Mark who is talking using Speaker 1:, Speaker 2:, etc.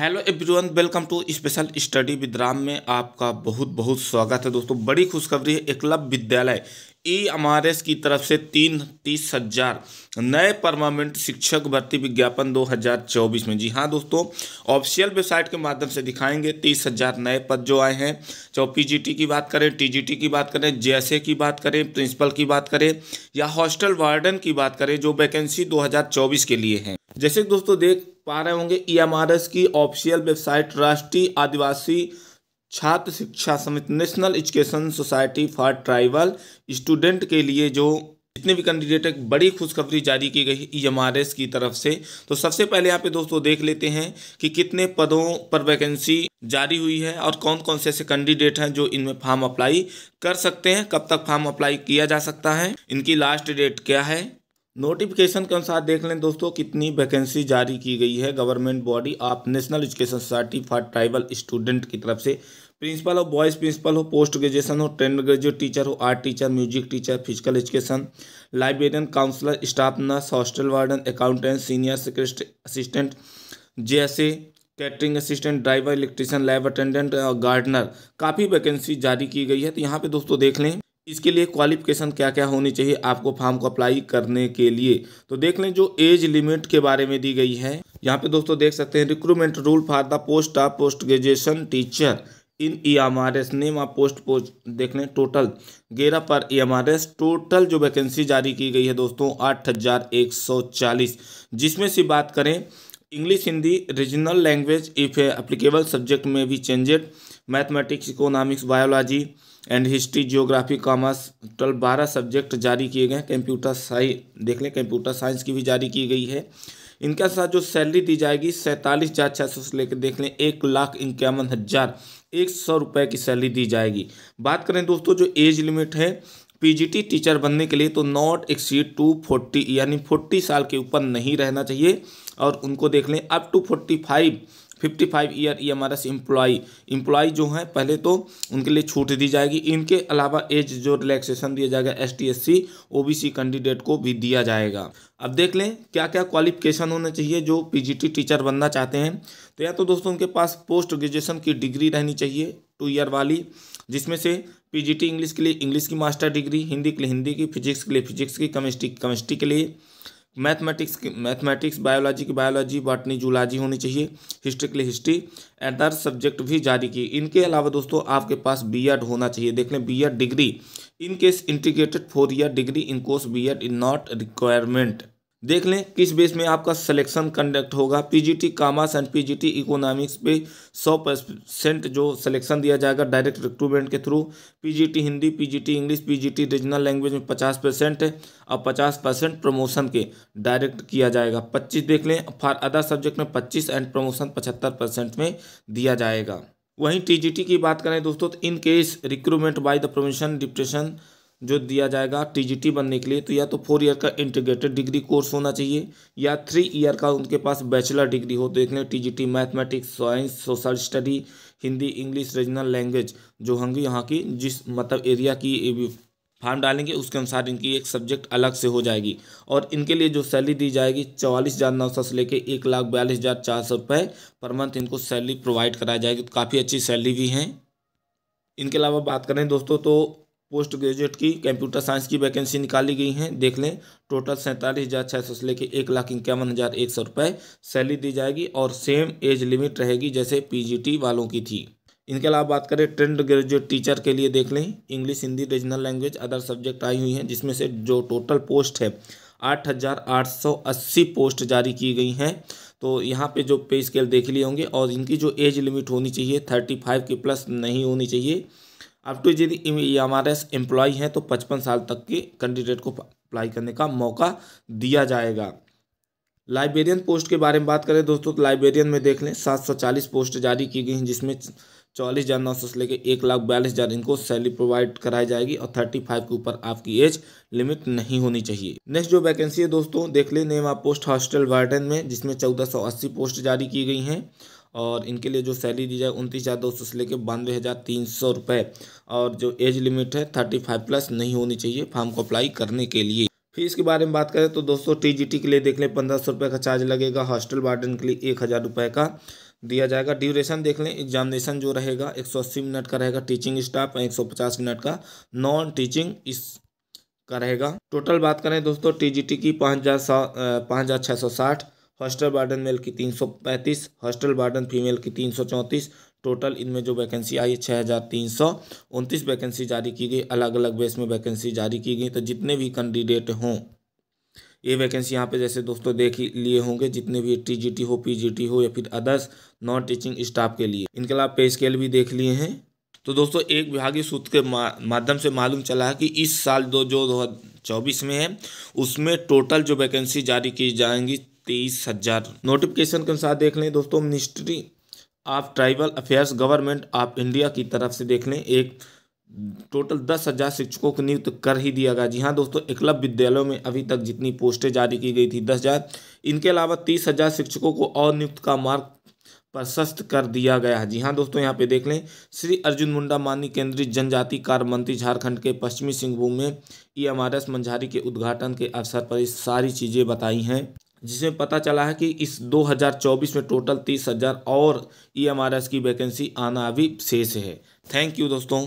Speaker 1: Hello everyone welcome to special study with Ram में आपका बहुत बहुत स्वागत है दोस्तों। बड़ी खुशखबरी है, एकलव्य विद्यालय ई एम आर एस की तरफ़ से तीन तीस हज़ार नए परमानेंट शिक्षक भर्ती विज्ञापन 2024 में। जी हाँ दोस्तों ऑफिशियल वेबसाइट के माध्यम से दिखाएँगे, तीस हज़ार नए पद जो आए हैं। चाहे पीजीटी की बात करें टीजीटी की बात करें जेएसए की बात करें प्रिंसिपल की बात करें, या हॉस्टल वार्डन की बात करें, जो वैकेंसी 2024 के लिए हैं। जैसे दोस्तों देख पा रहे होंगे। ईएमआरएस की ऑफिशियल वेबसाइट राष्ट्रीय आदिवासी छात्र शिक्षा समिति, national education society for tribal student के लिए जो जितने भी कैंडिडेट एक बड़ी खुशखबरी जारी की गई ईएमआरएस की तरफ़ से। तो सबसे पहले यहाँ पे दोस्तों देख लेते हैं कि कितने पदों पर वैकेंसी जारी हुई है और कौन कौन से ऐसे कैंडिडेट हैं जो इनमें फॉर्म अप्लाई कर सकते हैं, कब तक फॉर्म अप्लाई किया जा सकता है, इनकी लास्ट डेट क्या है नोटिफिकेशन के अनुसार देख लें दोस्तों, कितनी वैकेंसी जारी की गई है government body of national education society for tribal student की तरफ़ से। प्रिंसिपल हो बॉयज़ प्रिंसिपल हो पोस्ट ग्रेजुएशन हो टेन ग्रेजुएट टीचर हो art teacher music teacher physical education librarian counsellor staff nurse hostel warden accountant senior secretary assistant JSA catering assistant driver electrician lab attendant और gardener काफ़ी vacancy जारी की गई है। तो यहाँ पे दोस्तों देख लें इसके लिए क्वालिफिकेशन क्या क्या होनी चाहिए आपको फॉर्म को अप्लाई करने के लिए? तो देख लें जो एज लिमिट के बारे में दी गई है। यहाँ पे दोस्तों देख सकते हैं recruitment rule for the post of post graduation teacher in E M R S name of post post देख लें टोटल ग्यारह पर E M R S total जो वैकेंसी जारी की गई है दोस्तों, आठ हज़ार एक सौ चालीस। जिसमें से बात करें English Hindi regional language if applicable subject में भी changed mathematics, economics, biology and history, geography, commerce, total बारह सब्जेक्ट जारी किए गए हैं। कंप्यूटर साइंस देख लें, कंप्यूटर साइंस की भी जारी की गई है। इनके साथ जो सैलरी दी जाएगी, सैंतालीस हज़ार छः सौ से लेकर देख लें, एक लाख इक्यावन हज़ार एक सौ रुपये की सैलरी दी जाएगी। बात करें दोस्तों, जो एज लिमिट है, पीजीटी टीचर बनने के लिए तो नॉट एक्सीड टू फोर्टी, यानी फोर्टी साल के ऊपर नहीं रहना चाहिए और उनको देख लें, up to forty five fifty five year E M R S employee employee जो हैं, पहले तो उनके लिए छूट दी जाएगी। इनके अलावा एज जो रिलैक्सेशन दिया जाएगा S T S C O B C candidate को भी दिया जाएगा। अब देख लें क्या क्या क्वालिफिकेशन होना चाहिए जो पी जी टी टीचर बनना चाहते हैं। तो या तो दोस्तों उनके पास पोस्ट ग्रेजुएशन की डिग्री रहनी चाहिए टू ईयर वाली, जिसमें से पी जी टी इंग्लिश के लिए इंग्लिश की मास्टर डिग्री हिंदी के लिए हिंदी की फिजिक्स के लिए फिजिक्स की केमिस्ट्री केमिस्ट्री के लिए। मैथमेटिक्स की मैथमेटिक्स बायोलॉजी की बायोलॉजी बॉटनी जूलॉजी होनी चाहिए। हिस्ट्री के लिए हिस्ट्री अदर सब्जेक्ट भी जारी किए। इनके अलावा दोस्तों, आपके पास बी होना चाहिए। देख लें B degree in case integrated four year degree in course B Ed in not requirement देख लें, किस बेस में आपका सिलेक्शन कंडक्ट होगा। PGT commerce and PGT economics पे 100 परसेंट जो सिलेक्शन दिया जाएगा डायरेक्ट रिक्रूटमेंट के through PGT Hindi PGT English PGT regional language में 50 परसेंट और 50 परसेंट प्रमोशन के डायरेक्ट किया जाएगा। 25 देख लें फॉर अदर सब्जेक्ट में 25 एंड प्रमोशन पचहत्तर में दिया जाएगा। वहीं टीजीटी की बात करें दोस्तों तो in case recruitment by the promotion depression जो दिया जाएगा टीजीटी बनने के लिए तो या तो फोर ईयर का इंटीग्रेटेड डिग्री कोर्स होना चाहिए, या थ्री ईयर का उनके पास बैचलर डिग्री हो देख लें T TGT mathematics science social study Hindi English regional language जो होंगी यहाँ की, जिस मतलब एरिया की फार्म डालेंगे, उसके अनुसार इनकी एक सब्जेक्ट अलग से हो जाएगी। और इनके लिए जो सैलरी दी जाएगी, चौवालीस हज़ार नौ सौ से लेकर एक लाख बयालीस हज़ार चार सौ रुपये पर मंथ इनको सैलरी प्रोवाइड कराई जाएगी। तो काफ़ी अच्छी सैलरी भी हैं। इनके अलावा बात करें दोस्तों तो पोस्ट ग्रेजुएट की कंप्यूटर साइंस की वैकेंसी निकाली गई हैं। देख लें, टोटल सैंतालीस हज़ार छः सौ से लेकर एक लाख इक्यावन हज़ार एक सौ रुपये सैलरी दी जाएगी और सेम एज लिमिट रहेगी जैसे पीजीटी वालों की थी। इनके अलावा बात करें ट्रेंड ग्रेजुएट टीचर के लिए देख लें, English, Hindi, regional language, other subject आई हुई हैं, जिसमें से जो टोटल पोस्ट है, आठ हज़ार आठ सौ अस्सी पोस्ट जारी की गई हैं। तो यहाँ पे जो पे स्केल देख लिए होंगे और इनकी जो एज लिमिट होनी चाहिए, थर्टी फाइव की प्लस नहीं होनी चाहिए। अब टू यदि एम आर एस एम्प्लॉय हैं तो पचपन साल तक के कैंडिडेट को अप्लाई करने का मौका दिया जाएगा। लाइब्रेरियन पोस्ट के बारे में बात करें, दोस्तों तो लाइब्रेरियन में देख लें, सात सौ चालीस पोस्ट जारी की गई हैं, जिसमें चौवालीस हज़ार नौ सौ से लेकर एक लाख बयालीस हज़ार इनको सैलरी प्रोवाइड कराई जाएगी और थर्टी फाइव के ऊपर आपकी एज लिमिट नहीं होनी चाहिए। नेक्स्ट जो वैकेंसी है, दोस्तों, देख लें, नेम पोस्ट हॉस्टल वार्डन में, जिसमें चौदह सौ अस्सी पोस्ट जारी की गई हैं। और इनके लिए जो सैलरी दी जाए उनतीस हज़ार दो सौ से लेकर बानवे हज़ार तीन सौ रुपये और जो एज लिमिट है थर्टी फाइव प्लस नहीं होनी चाहिए फॉर्म को अप्लाई करने के लिए। फ़ीस के बारे में बात करें तो दोस्तों टीजीटी के लिए देख लें पंद्रह सौ रुपये का चार्ज लगेगा। हॉस्टल वार्डन के लिए एक हज़ार रुपये का दिया जाएगा। ड्यूरेशन देख लें, एग्जामिनेशन जो रहेगा एक सौ अस्सी मिनट का रहेगा, टीचिंग स्टाफ एक सौ पचास मिनट का, नॉन टीचिंग इस का रहेगा। टोटल बात करें दोस्तों टीजीटी की पाँच हज़ार सौ पाँच हज़ार छः सौ साठ। हॉस्टल वार्डन मेल की तीन सौ पैंतीस, हॉस्टल वार्डन फीमेल की तीन सौ चौंतीस। टोटल इनमें जो वैकेंसी आई है छः हज़ार तीन सौ। उनतीस वैकेंसी जारी की गई अलग अलग बेस में वैकेंसी जारी की गई। तो जितने भी कैंडिडेट हों, ये वैकेंसी यहाँ पे जैसे दोस्तों देख लिए होंगे, जितने भी टीजीटी हो, पीजीटी हो, या फिर अदर्स, नॉन टीचिंग स्टाफ के लिए। इनके अलावा पे स्केल भी देख लिए हैं। तो दोस्तों, एक विभागीय सूत्र के माध्यम से मालूम चला है कि इस साल दो, जो दो चौबीस में है, उसमें टोटल जो वैकेंसी जारी की जाएँगी तेईस हज़ार। नोटिफिकेशन के अनुसार देख लें दोस्तों ministry of tribal affairs government of India की तरफ़ से देख लें, एक टोटल दस हज़ार शिक्षकों को नियुक्त कर ही दिया गया। जी हाँ दोस्तों, एकलव्य विद्यालयों में अभी तक जितनी पोस्टें जारी की गई थी दस हज़ार, इनके अलावा तीस हज़ार शिक्षकों को और नियुक्त का मार्ग प्रशस्त कर दिया गया है। जी हाँ दोस्तों, यहाँ पे देख लें, श्री अर्जुन मुंडा माननीय केंद्रीय जनजाति कार्य मंत्री झारखंड के पश्चिमी सिंहभूम में E M R S Manjhari के उद्घाटन के अवसर पर ये सारी चीज़ें बताई हैं। जिसमें पता चला है कि इस 2024 में टोटल तीस हज़ार और ई एम आर एस की वैकेंसी आना अभी शेष है। थैंक यू दोस्तों।